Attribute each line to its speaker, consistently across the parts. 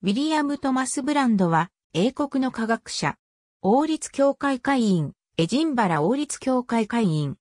Speaker 1: ウィリアム・トマス・ブランドは、英国の科学者。王立協会会員、エジンバラ王立協会会員。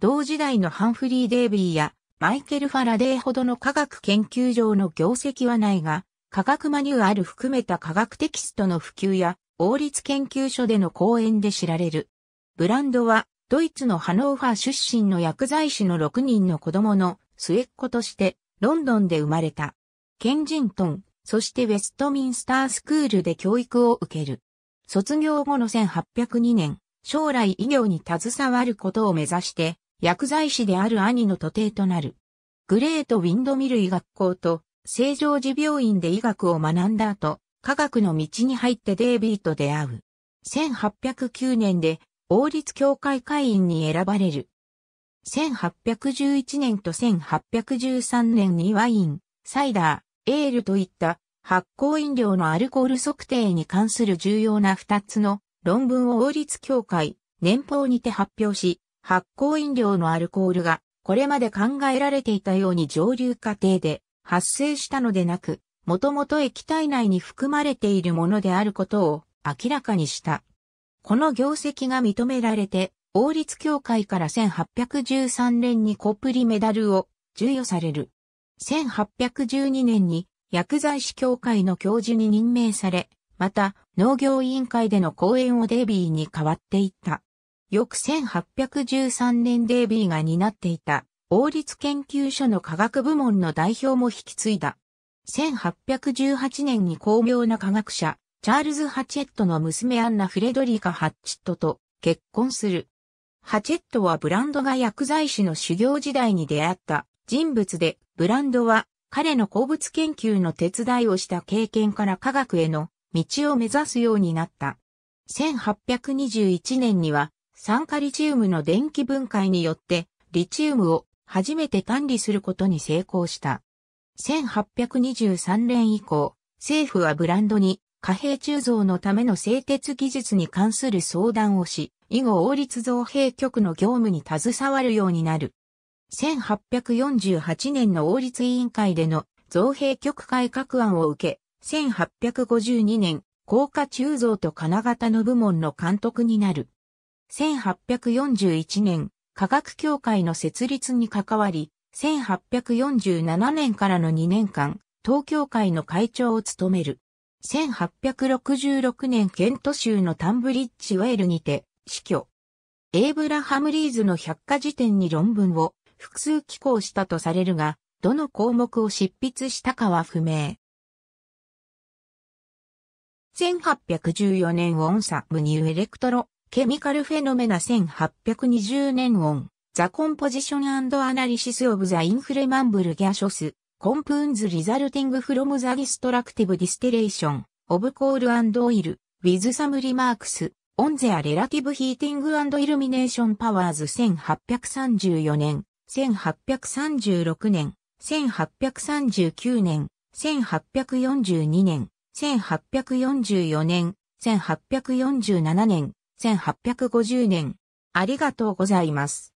Speaker 1: 同時代のハンフリー・デイビーやマイケル・ファラデーほどの科学研究上の業績はないが、科学マニュアル含めた科学テキストの普及や王立研究所での講演で知られる。ブランドはドイツのハノーファー出身の薬剤師の6人の子供の末っ子としてロンドンで生まれた。ケンジントン、そしてウェストミンスタースクールで教育を受ける。卒業後の1802年、将来医療に携わることを目指して、薬剤師である兄の徒弟となる。グレート・ウィンドミル医学校と成城寺病院で医学を学んだ後、科学の道に入ってデイビーと出会う。1809年で王立協会会員に選ばれる。1811年と1813年にワイン、サイダー、エールといった発酵飲料のアルコール測定に関する重要な二つの論文を王立協会、年報にて発表し、発酵飲料のアルコールがこれまで考えられていたように上流過程で発生したのでなく、もともと液体内に含まれているものであることを明らかにした。この業績が認められて、王立協会から1813年にコプリメダルを授与される。1812年に薬剤師協会の教授に任命され、また農業委員会での講演をデイビーに変わっていった。翌1813年デイビーが担っていた王立研究所の科学部門の代表も引き継いだ。1818年に巧妙な科学者、チャールズ・ハチェットの娘アンナ・フレドリカ・ハッチットと結婚する。ハチェットはブランドが薬剤師の修行時代に出会った人物で、ブランドは彼の鉱物研究の手伝いをした経験から科学への道を目指すようになった。1821年には酸化リチウムの電気分解によってリチウムを初めて管理することに成功した。1823年以降、政府はブランドに貨幣鋳造のための製鉄技術に関する相談をし、以後王立造幣局の業務に携わるようになる。1848年の王立委員会での造幣局改革案を受け、1852年、高価鋳造と金型の部門の監督になる。1841年、科学協会の設立に関わり、1847年からの2年間、東京会の会長を務める。1866年ケント州のタンブリッジウェールにて死去。エイブラハムリーズの百科事典に論文を複数寄稿したとされるが、どの項目を執筆したかは不明。1814年 On Some New Electro-Chemical Phenomena 1820年 On the Composition and Analysis of the Inflammable Gaseous Compounds Resulting from the Destructive Distillation of Coal and Oil, with Some Remarks on Their Relative Heating and Illuminating Powers 1834年、1836年、1839年、1842年、1844年、1847年、1850年。ありがとうございます。